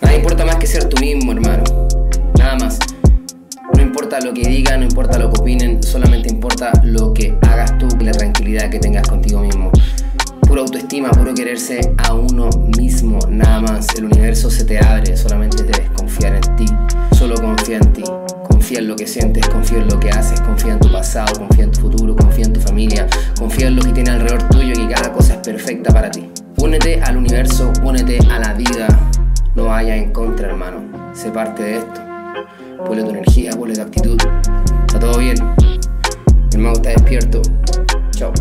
Nada importa más que ser tú mismo, hermano. Nada más. No importa lo que digan, no importa lo que opinen, solamente importa lo que hagas tú y la tranquilidad que tengas contigo mismo. Puro autoestima, puro quererse a uno mismo, nada más. El universo se te abre, solamente debes confiar en ti. Solo confía en ti. Confía en lo que sientes, confía en lo que haces, confía en tu pasado, confía en tu confía en lo que tiene alrededor tuyo y que cada cosa es perfecta para ti. Únete al universo, únete a la vida. No vayas en contra, hermano. Sé parte de esto. Puele tu energía, puele tu actitud. Está todo bien. El está despierto. Chao.